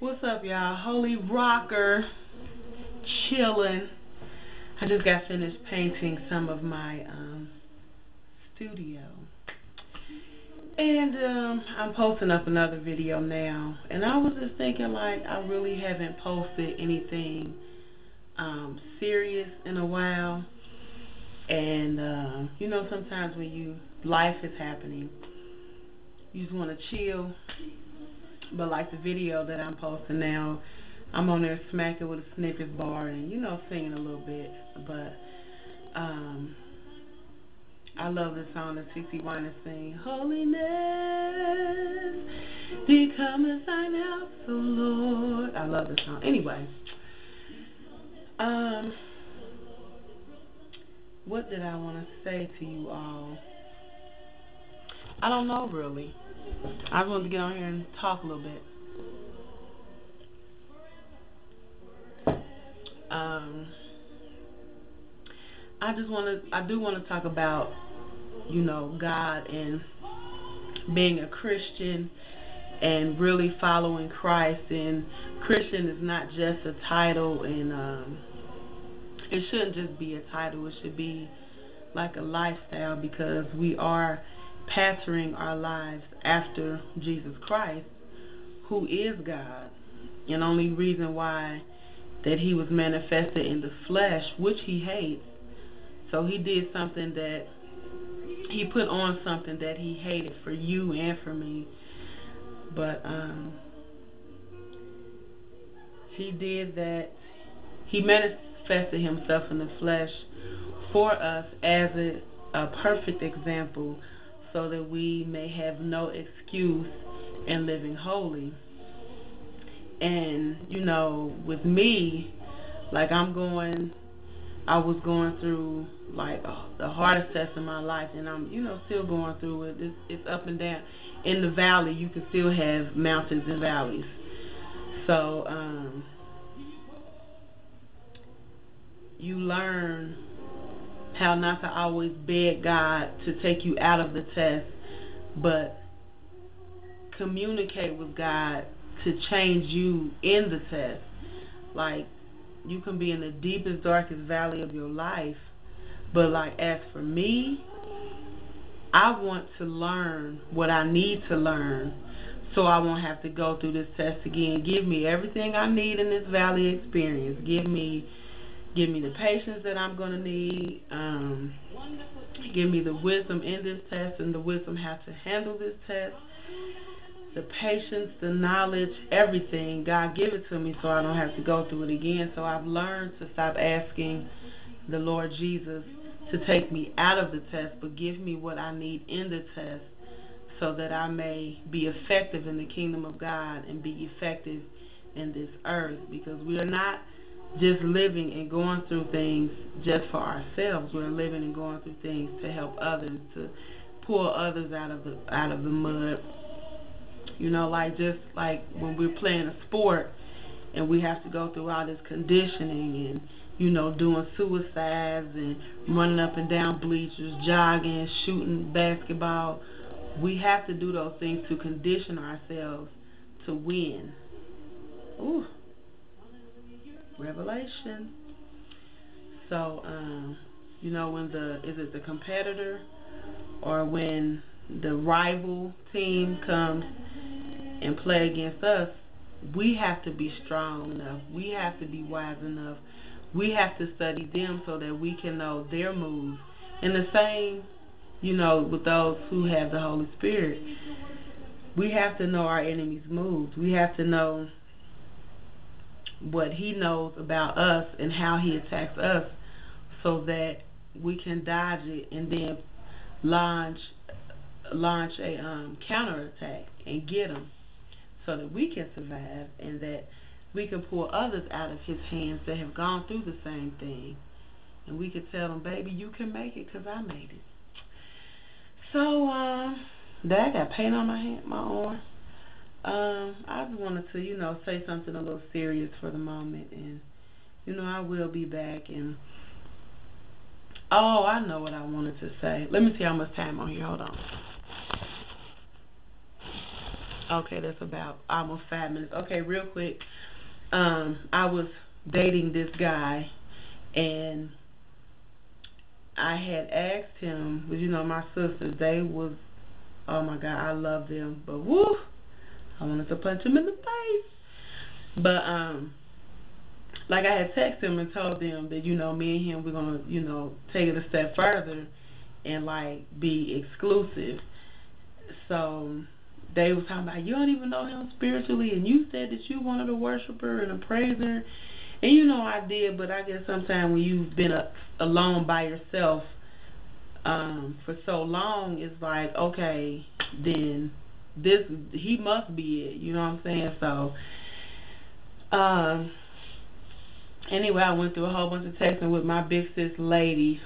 What's up, y'all? Holy Rocker, chilling. I just got finished painting some of my um, studio. And um, I'm posting up another video now. And I was just thinking, like, I really haven't posted anything um, serious in a while. And, uh, you know, sometimes when you, life is happening, you just want to chill but like the video that I'm posting now, I'm on there smacking with a Snickers bar and, you know, singing a little bit. But um, I love the song that CeCe Winans sing. Holiness, become a sign out, so Lord. I love the song. Anyway, um, what did I want to say to you all? I don't know really. I wanted to get on here and talk a little bit. Um, I just want to, I do want to talk about, you know, God and being a Christian and really following Christ. And Christian is not just a title, and um, it shouldn't just be a title. It should be like a lifestyle because we are patterning our lives after Jesus Christ, who is God. And only reason why that he was manifested in the flesh, which he hates. So he did something that he put on something that he hated for you and for me. But um he did that he manifested himself in the flesh for us as a, a perfect example so that we may have no excuse in living holy. And, you know, with me, like I'm going, I was going through like the hardest test in my life, and I'm, you know, still going through it. It's, it's up and down. In the valley, you can still have mountains and valleys. So, um, you learn how not to always beg God to take you out of the test, but communicate with God to change you in the test. Like, you can be in the deepest, darkest valley of your life, but like, as for me, I want to learn what I need to learn so I won't have to go through this test again. Give me everything I need in this valley experience. Give me Give me the patience that I'm going to need. Um, give me the wisdom in this test and the wisdom how to handle this test. The patience, the knowledge, everything. God give it to me so I don't have to go through it again. So I've learned to stop asking the Lord Jesus to take me out of the test, but give me what I need in the test so that I may be effective in the kingdom of God and be effective in this earth because we are not just living and going through things just for ourselves. We're living and going through things to help others, to pull others out of the out of the mud. You know, like just like when we're playing a sport and we have to go through all this conditioning and you know doing suicides and running up and down bleachers, jogging, shooting basketball. We have to do those things to condition ourselves to win. Ooh. Revelation. So, um, you know, when the is it the competitor or when the rival team comes and play against us, we have to be strong enough. We have to be wise enough. We have to study them so that we can know their moves. And the same, you know, with those who have the Holy Spirit. We have to know our enemy's moves. We have to know what he knows about us and how he attacks us so that we can dodge it and then launch launch a um, counterattack and get him so that we can survive and that we can pull others out of his hands that have gone through the same thing. And we can tell them, baby, you can make it because I made it. So, uh, that I got paint on my hand, my arm. Um, I just wanted to, you know, say something a little serious for the moment, and you know, I will be back. And oh, I know what I wanted to say. Let me see how much time on here. Hold on. Okay, that's about almost five minutes. Okay, real quick. Um, I was dating this guy, and I had asked him, you know my sisters, they was, oh my God, I love them, but woo, I wanted to punch him in the face. But um, like I had texted him and told them that you know me and him we're gonna you know take it a step further and like be exclusive. So they was talking about you don't even know him spiritually, and you said that you wanted a worshiper and a praiser, and you know I did, but I guess sometimes when you've been alone by yourself um, for so long, it's like okay, then this he must be it. You know what I'm saying? So. Um, anyway, I went through a whole bunch of texting with my big sis lady.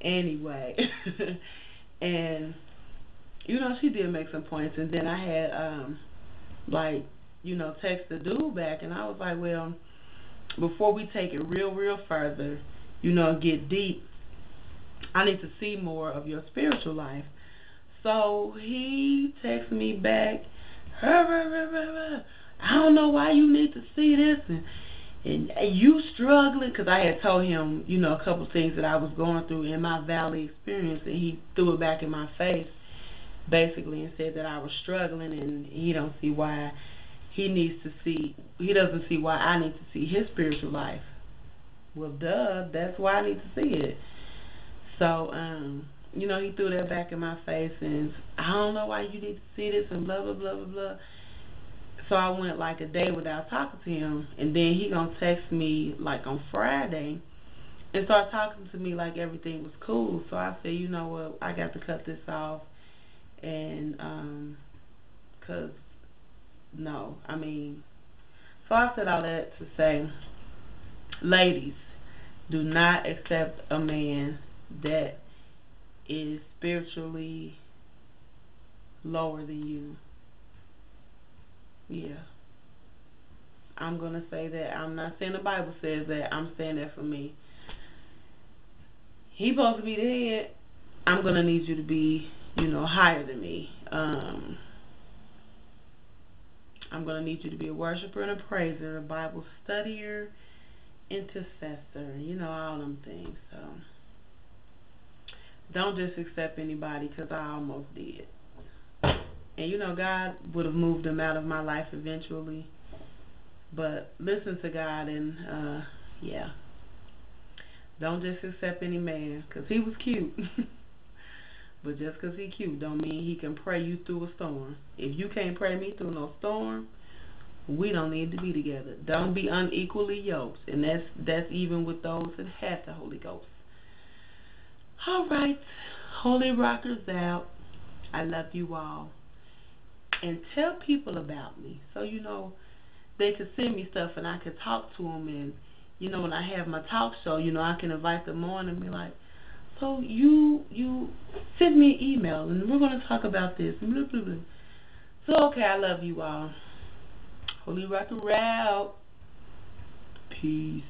Anyway, and you know she did make some points, and then I had um like you know text the dude back, and I was like, well, before we take it real, real further, you know, get deep, I need to see more of your spiritual life. So he texts me back. I don't know why you need to see this and and you struggling because I had told him, you know, a couple things that I was going through in my valley experience, and he threw it back in my face, basically, and said that I was struggling, and he don't see why he needs to see, he doesn't see why I need to see his spiritual life. Well, duh, that's why I need to see it. So, um, you know, he threw that back in my face, and I don't know why you need to see this, and blah blah blah blah blah. So I went like a day without talking to him, and then he gonna text me like on Friday, and start talking to me like everything was cool. So I said, you know what, I got to cut this off, and um, cause no, I mean, so I said all that to say, ladies, do not accept a man that is spiritually lower than you yeah. I'm going to say that. I'm not saying the Bible says that. I'm saying that for me. He supposed to be the head. I'm going to need you to be, you know, higher than me. Um, I'm going to need you to be a worshiper and a praiser, a Bible studier, intercessor, you know, all them things. So don't just accept anybody because I almost did. And you know, God would have moved him out of my life eventually. But listen to God and, uh, yeah. Don't just accept any man because he was cute. but just because he cute don't mean he can pray you through a storm. If you can't pray me through no storm, we don't need to be together. Don't be unequally yoked. And that's that's even with those that have the Holy Ghost. All right. Holy Rockers out. I love you all and tell people about me. So, you know, they can send me stuff and I can talk to them. And, you know, when I have my talk show, you know, I can invite them on and be like, so you you send me an email and we're going to talk about this. Blah, blah, blah. So, okay, I love you all. Holy Rock and Route. Peace.